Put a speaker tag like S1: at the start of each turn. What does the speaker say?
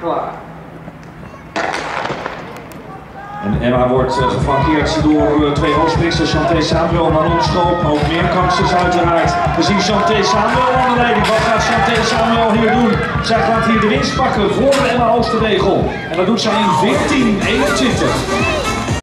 S1: Klaar.
S2: En Emma wordt uh, geflankeerd door eh, twee hoogspringsters, Chanté Samuel en Manon Schoop. Ook meerkansers uiteraard. We zien Chanté Samuel aan de leiding. Wat gaat Chanté Samuel hier doen? Zij gaat hier de winst pakken voor Emma Oosterregel. En dat doet zij in 14-21.